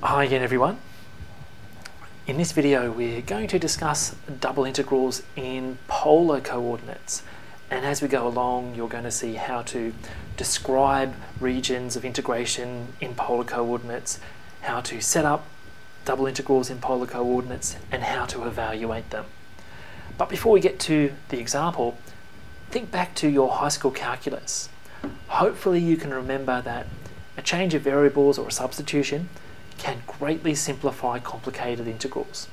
Hi again everyone. In this video we're going to discuss double integrals in polar coordinates and as we go along you're going to see how to describe regions of integration in polar coordinates, how to set up double integrals in polar coordinates and how to evaluate them. But before we get to the example, think back to your high school calculus. Hopefully you can remember that a change of variables or a substitution can greatly simplify complicated integrals.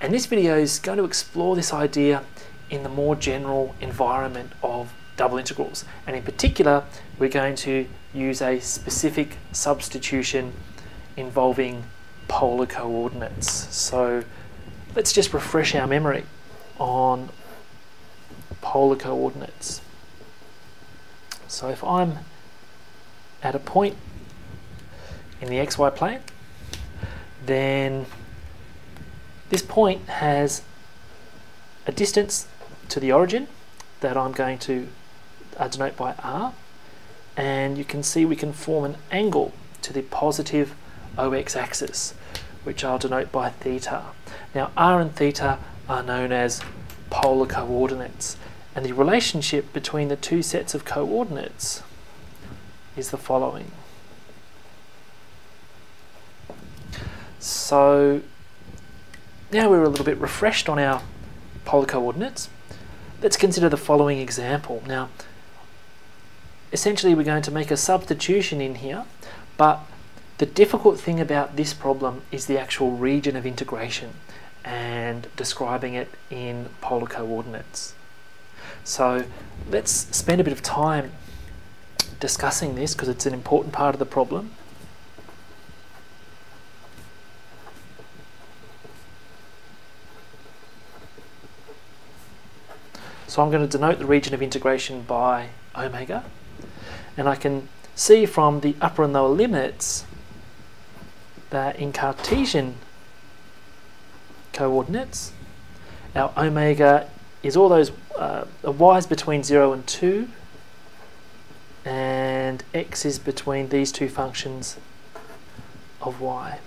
And this video is going to explore this idea in the more general environment of double integrals. And in particular, we're going to use a specific substitution involving polar coordinates. So let's just refresh our memory on polar coordinates. So if I'm at a point in the xy plane, then this point has a distance to the origin that I'm going to uh, denote by r, and you can see we can form an angle to the positive OX axis, which I'll denote by theta. Now r and theta are known as polar coordinates, and the relationship between the two sets of coordinates is the following. So now we're a little bit refreshed on our polar coordinates. Let's consider the following example. Now, essentially we're going to make a substitution in here, but the difficult thing about this problem is the actual region of integration and describing it in polar coordinates. So let's spend a bit of time discussing this because it's an important part of the problem. So I'm going to denote the region of integration by omega. And I can see from the upper and lower limits that in Cartesian coordinates, our omega is all those uh, y's between 0 and 2, and x is between these two functions of y.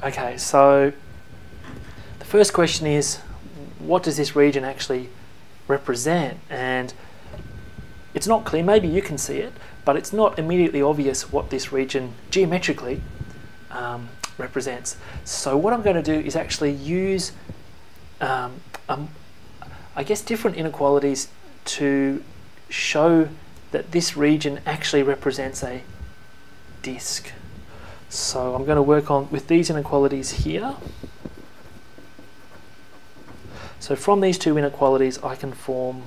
Okay, so the first question is, what does this region actually represent? And it's not clear, maybe you can see it, but it's not immediately obvious what this region geometrically um, represents. So what I'm going to do is actually use, um, um, I guess, different inequalities to show that this region actually represents a disk. So I'm going to work on with these inequalities here. So from these two inequalities I can form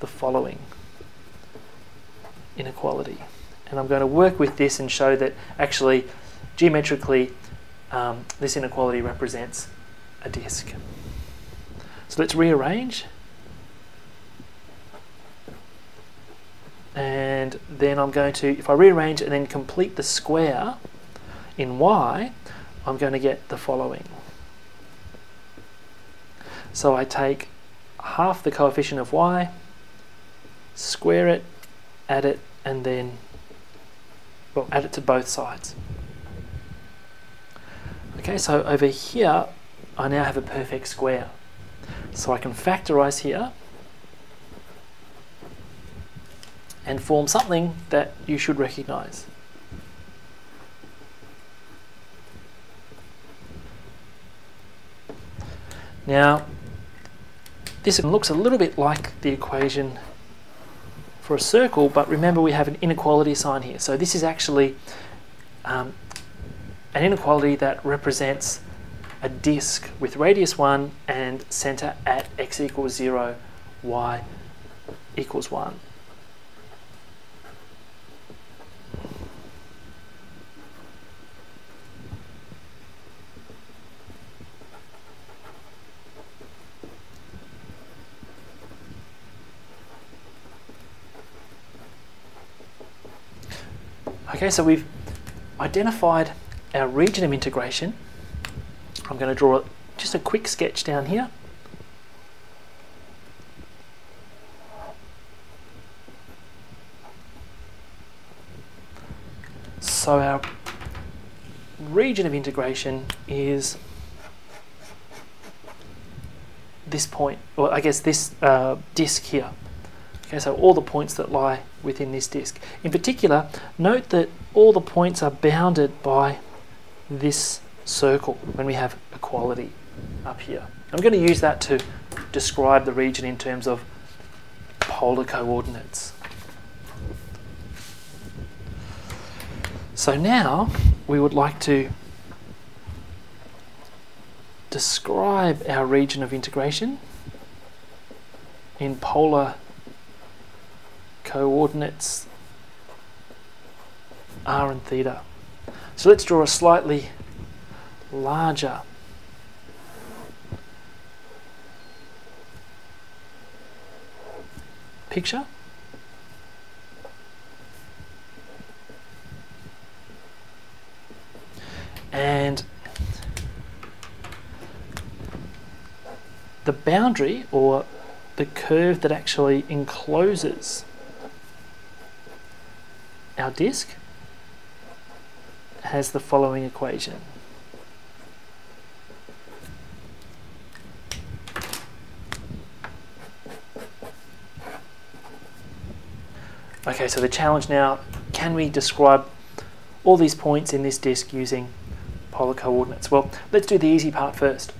the following inequality. And I'm going to work with this and show that actually geometrically um, this inequality represents a disk. So let's rearrange. And then I'm going to, if I rearrange and then complete the square, in y, I'm going to get the following. So I take half the coefficient of y, square it, add it, and then well, add it to both sides. Okay, so over here, I now have a perfect square. So I can factorize here and form something that you should recognize. Now, this looks a little bit like the equation for a circle, but remember we have an inequality sign here. So this is actually um, an inequality that represents a disk with radius 1 and center at x equals 0, y equals 1. Okay, so we've identified our region of integration. I'm going to draw just a quick sketch down here. So our region of integration is this point, or I guess this uh, disk here. Okay, so all the points that lie within this disk. In particular, note that all the points are bounded by this circle when we have equality up here. I'm going to use that to describe the region in terms of polar coordinates. So now we would like to describe our region of integration in polar coordinates r and theta. So let's draw a slightly larger picture. And the boundary or the curve that actually encloses disk has the following equation. Okay, so the challenge now, can we describe all these points in this disk using polar coordinates? Well, let's do the easy part first.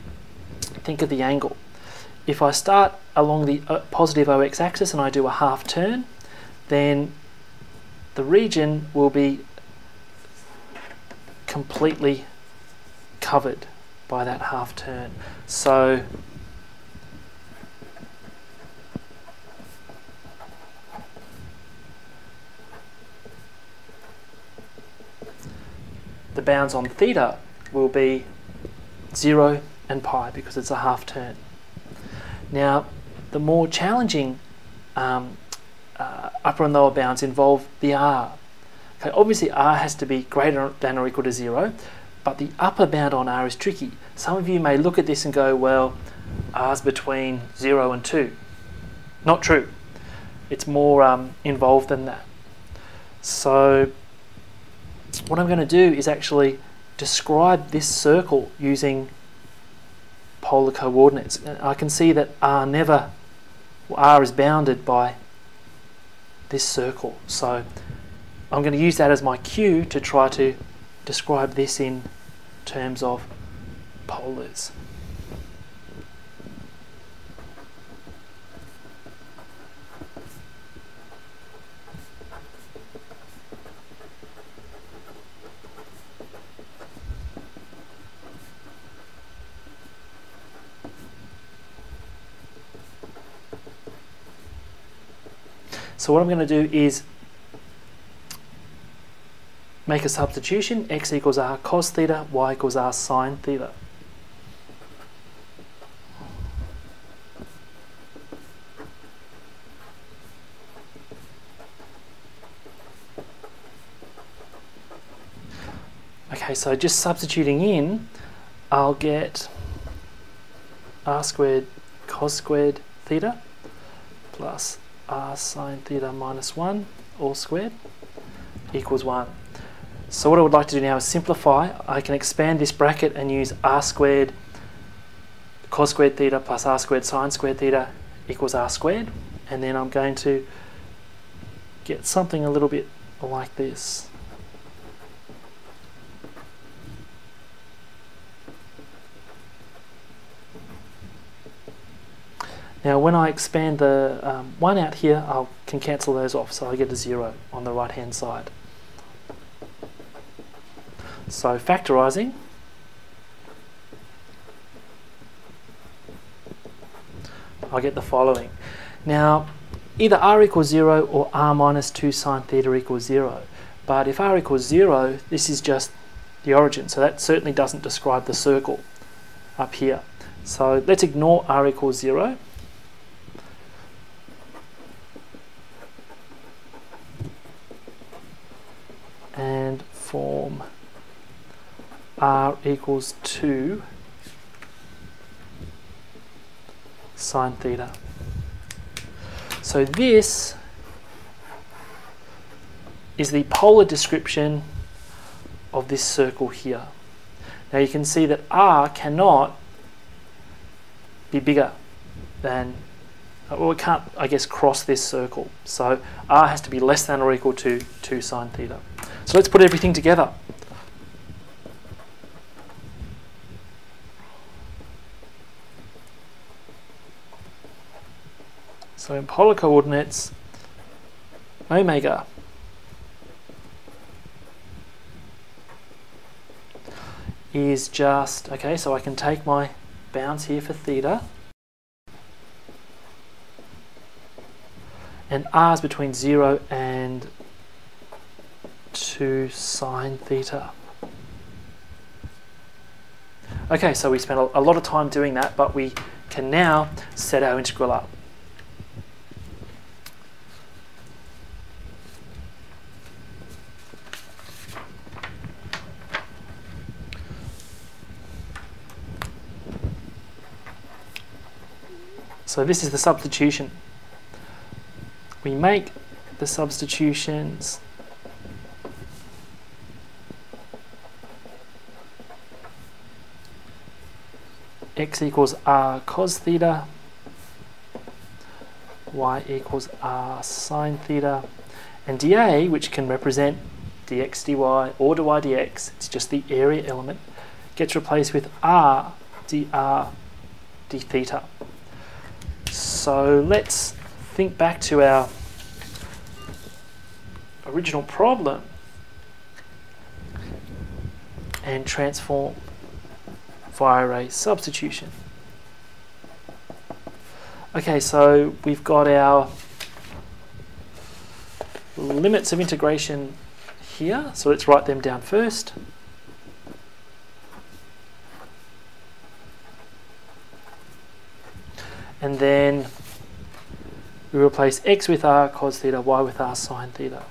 Think of the angle. If I start along the uh, positive OX axis and I do a half turn, then the region will be completely covered by that half turn. So the bounds on theta will be 0 and pi because it's a half turn. Now, the more challenging um, upper and lower bounds involve the r. Okay, obviously r has to be greater than or equal to 0, but the upper bound on r is tricky. Some of you may look at this and go, well, r's between 0 and 2. Not true. It's more um, involved than that. So what I'm going to do is actually describe this circle using polar coordinates. I can see that R never, R is bounded by this circle. So I'm going to use that as my cue to try to describe this in terms of polars. So what I'm going to do is make a substitution, x equals r cos theta, y equals r sine theta. Okay, so just substituting in, I'll get r squared cos squared theta plus r sine theta minus 1 all squared equals 1. So what I would like to do now is simplify. I can expand this bracket and use r squared cos squared theta plus r squared sine squared theta equals r squared. And then I'm going to get something a little bit like this. Now when I expand the um, 1 out here, I can cancel those off, so I get a 0 on the right hand side. So factorising, I get the following. Now, either r equals 0 or r minus 2 sine theta equals 0. But if r equals 0, this is just the origin, so that certainly doesn't describe the circle up here. So let's ignore r equals 0 and form r equals 2 sine theta. So this is the polar description of this circle here. Now you can see that r cannot be bigger than, well it can't I guess cross this circle. So r has to be less than or equal to 2 sine theta. So let's put everything together. So in polar coordinates, omega is just, okay, so I can take my bounds here for theta. And r is between 0 and 2 sine theta. Okay, so we spent a lot of time doing that, but we can now set our integral up. So this is the substitution. We make the substitutions x equals r cos theta, y equals r sine theta, and dA, which can represent dx dy or dy dx, it's just the area element, gets replaced with r dr d theta. So let's think back to our original problem and transform via a substitution. Okay, so we've got our limits of integration here, so let's write them down first. and then we replace x with r cos theta, y with r sine theta.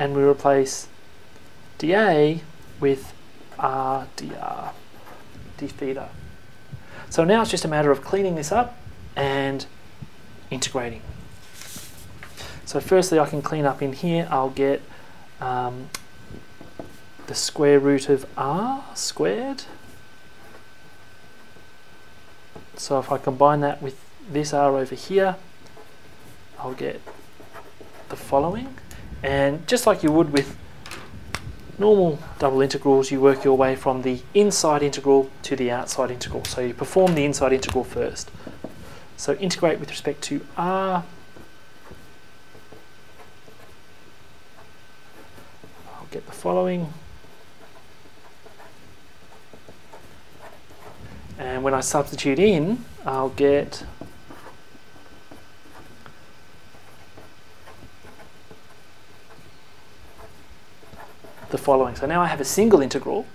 And we replace dA with r dr, d theta. So now it's just a matter of cleaning this up and integrating. So firstly I can clean up in here, I'll get um, the square root of r squared. So if I combine that with this r over here, I'll get the following. And just like you would with normal double integrals, you work your way from the inside integral to the outside integral. So you perform the inside integral first. So integrate with respect to r. I'll get the following. And when I substitute in, I'll get the following. So now I have a single integral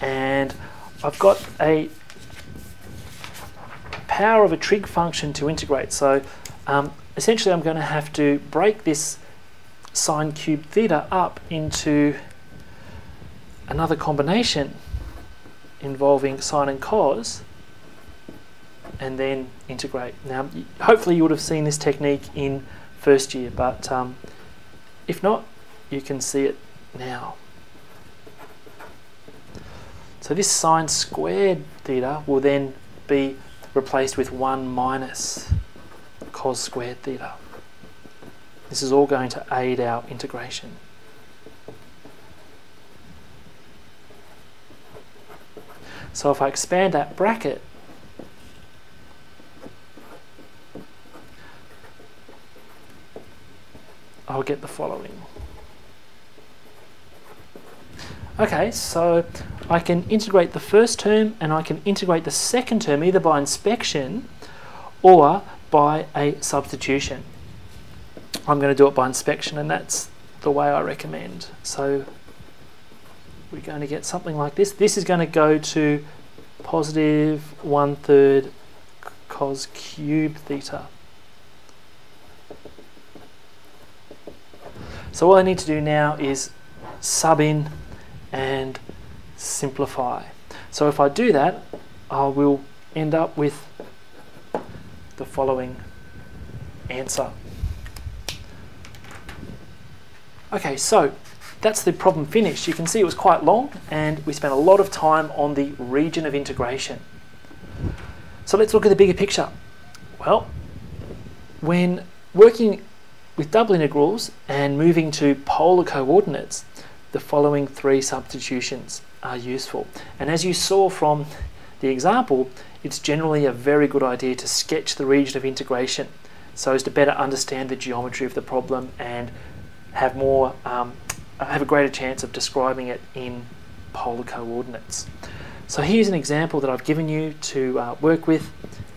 and I've got a power of a trig function to integrate. So um, essentially I'm going to have to break this sine cubed theta up into another combination involving sine and cos and then integrate. Now, hopefully you would have seen this technique in first year, but um, if not, you can see it now. So this sine squared theta will then be replaced with 1 minus cos squared theta. This is all going to aid our integration. So if I expand that bracket, I'll get the following. Okay, so I can integrate the first term and I can integrate the second term either by inspection or by a substitution. I'm going to do it by inspection and that's the way I recommend. So we're going to get something like this. This is going to go to positive one third cos cube theta. So all I need to do now is sub in and simplify. So if I do that, I will end up with the following answer. Okay, so that's the problem finished. You can see it was quite long and we spent a lot of time on the region of integration. So let's look at the bigger picture. Well, when working with double integrals and moving to polar coordinates, the following three substitutions are useful. And as you saw from the example, it's generally a very good idea to sketch the region of integration so as to better understand the geometry of the problem and have more um, have a greater chance of describing it in polar coordinates. So here's an example that I've given you to uh, work with.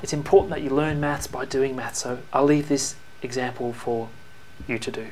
It's important that you learn maths by doing maths, so I'll leave this example for you to do.